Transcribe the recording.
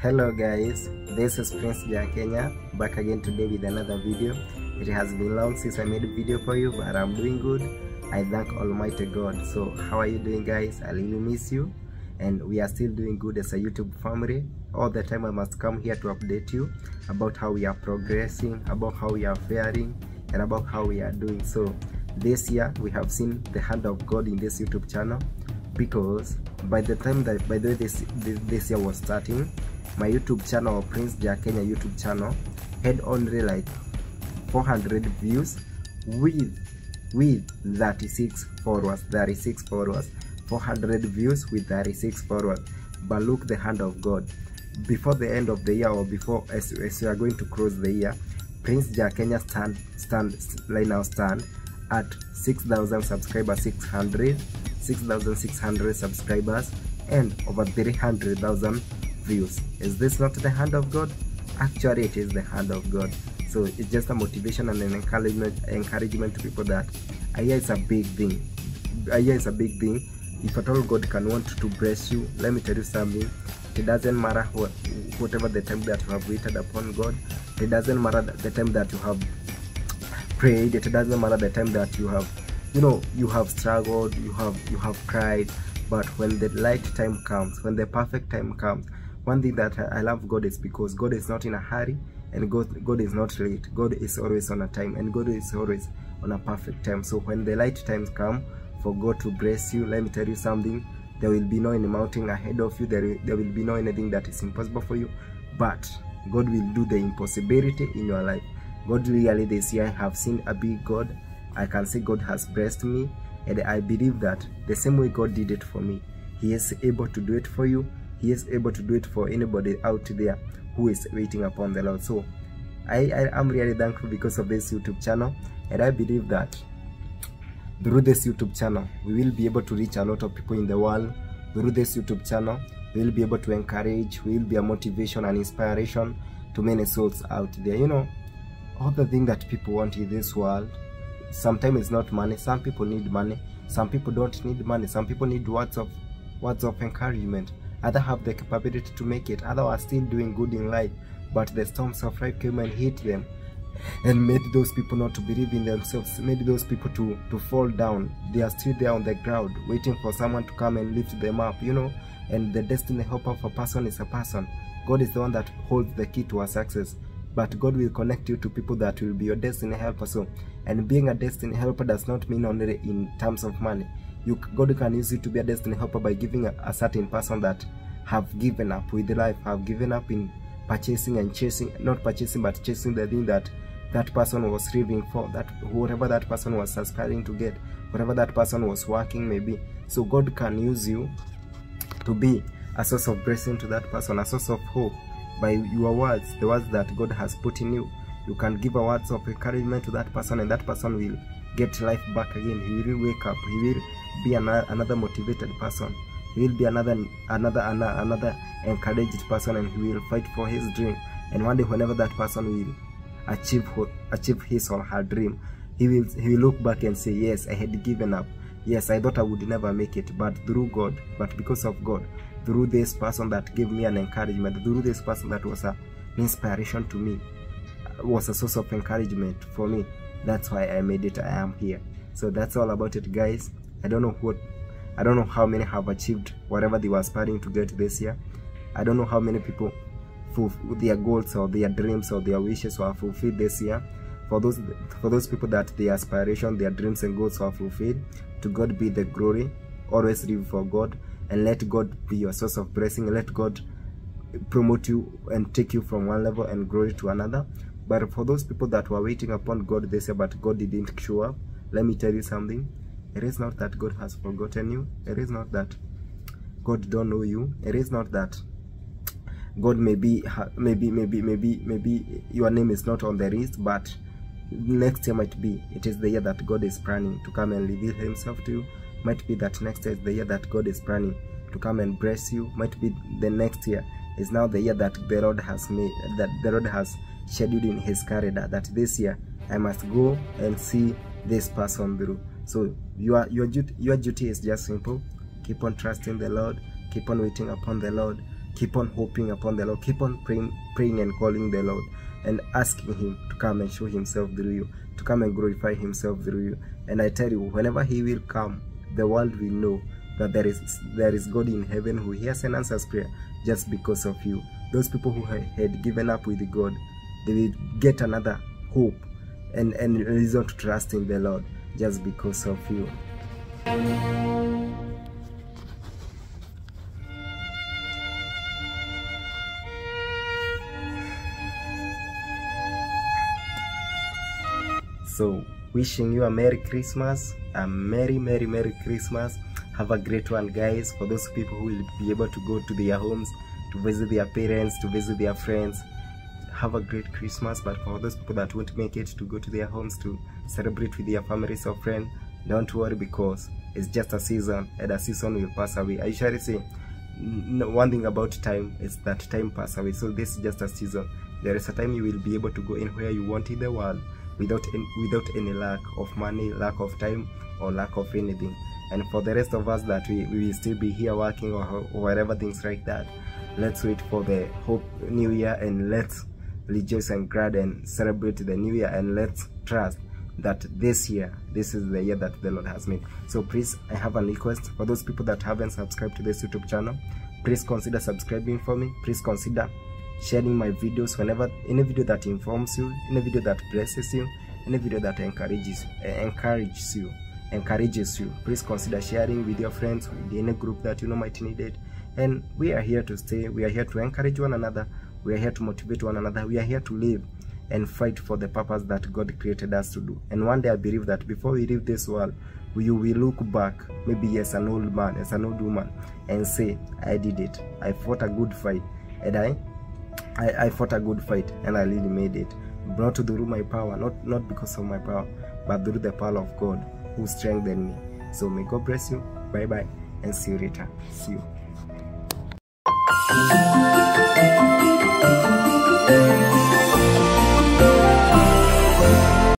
Hello guys, this is Prince Jack Kenya back again today with another video. It has been long since I made a video for you, but I'm doing good. I thank Almighty God. So, how are you doing, guys? I really miss you, and we are still doing good as a YouTube family. All the time, I must come here to update you about how we are progressing, about how we are faring, and about how we are doing. So, this year we have seen the hand of God in this YouTube channel because by the time that by the way this this, year was starting my youtube channel prince Jack Kenya youtube channel had only like 400 views with with 36 followers 36 followers 400 views with 36 followers. But look the hand of god. Before the end of the year or before as, as we are going to close the year prince Jack Kenya stand stand right now stand at 6000 subscribers 600 6600 subscribers and over 300000 views. Is this not the hand of god? Actually it is the hand of god. So it's just a motivation and an encouragement encouragement to people that aya is a big thing. Aya is a big thing. If at all god can want to bless you let me tell you something. It doesn't matter what whatever the time that you have waited upon god. It doesn't matter the time that you have prayed it doesn't matter the time that you have you know you have struggled you have you have cried but when the light time comes when the perfect time comes one thing that i love god is because god is not in a hurry and god god is not late. God is always on a time and god is always on a perfect time. So when the light times come for god to bless you let me tell you something there will be no any mountain ahead of you there, there will be no anything that is impossible for you but god will do the impossibility in your life god really this year I have seen a big god I can say God has blessed me, and I believe that the same way God did it for me, He is able to do it for you. He is able to do it for anybody out there who is waiting upon the Lord. So, I, I am really thankful because of this YouTube channel, and I believe that through this YouTube channel, we will be able to reach a lot of people in the world. Through this YouTube channel, we will be able to encourage, we will be a motivation and inspiration to many souls out there. You know, all the thing that people want in this world sometimes it's not money. Some people need money. Some people don't need money. Some people need words of words of encouragement. Other have the capability to make it. Other are still doing good in life but the storms of life came and hit them and made those people not to believe in themselves made those people to to fall down. They are still there on the ground waiting for someone to come and lift them up you know? And the destiny hope of a person is a person. God is the one that holds the key to our success but God will connect you to people that will be your destiny helper. So, and being a destiny helper does not mean only in terms of money. You, God can use you to be a destiny helper by giving a, a certain person that have given up with life, have given up in purchasing and chasing, not purchasing, but chasing the thing that that person was striving for, that whatever that person was aspiring to get, whatever that person was working maybe. So God can use you to be a source of blessing to that person, a source of hope by your words, the words that God has put in you. You can give a words of encouragement to that person, and that person will get life back again. He will wake up. He will be another, motivated person. He will be another another another encouraged person, and he will fight for his dream. And one day, whenever that person will achieve achieve his or her dream, he will he will look back and say, "Yes, I had given up. Yes, I thought I would never make it, but through God, but because of God, through this person that gave me an encouragement, through this person that was a, an inspiration to me, uh, was a source of encouragement for me. That's why I made it. I am here. So that's all about it, guys. I don't know what, I don't know how many have achieved whatever they were aspiring to get this year. I don't know how many people their goals or their dreams or their wishes were fulfilled this year. For those for those people that their aspiration, their dreams and goals were fulfilled, to God be the glory. Always live for God and let God be your source of blessing. Let God promote you and take you from one level and grow you to another. But for those people that were waiting upon God they year, but God didn't show up, let me tell you something. It is not that God has forgotten you. It is not that God don't know you. It is not that God maybe maybe maybe maybe maybe your name is not on the list, but next year might be. It is the year that God is planning to come and reveal Himself to you might be that next year is the year that God is planning to come and bless you. Might be the next year is now the year that the Lord has made, that the Lord has scheduled in His calendar. That this year I must go and see this person through. So your your duty, your duty is just simple: keep on trusting the Lord, keep on waiting upon the Lord, keep on hoping upon the lord keep on praying praying and calling the lord and asking him to come and show himself through you to come and glorify himself through you and i tell you whenever he will come the world will know that there is there is god in heaven who hears and answers prayer just because of you. Those people who had given up with god they will get another hope and and reason to trust in the lord just because of you. So wishing you a merry christmas a merry merry merry christmas. Have a great one guys. For those people who will be able to go to their homes to visit their parents to visit their friends have a great christmas. But for those people that won't make it to go to their homes to celebrate with their families or friends don't worry because it's just a season and a season will pass away. I usually say no, one thing about time is that time pass away. So this is just a season. There is a time you will be able to go anywhere you want in the world without any, without any lack of money lack of time or lack of anything. And for the rest of us that we, we will still be here working or, or whatever things like that let's wait for the hope new year and let's rejoice and glad and celebrate the new year and let's trust that this year this is the year that the lord has made. So please i have a request for those people that haven't subscribed to this youtube channel. Please consider subscribing for me. Please consider sharing my videos whenever any video that informs you any video that blesses you any video that encourages uh, encourages you encourages you please consider sharing with your friends with any group that you know might need it. And we are here to stay we are here to encourage one another we are here to motivate one another we are here to live and fight for the purpose that god created us to do. And one day i believe that before we leave this world you will look back maybe as an old man as an old woman and say i did it. I fought a good fight and i I, I fought a good fight and I really made it. Brought through my power, not, not because of my power, but through the power of God who strengthened me. So may God bless you. Bye bye and see you later. See you.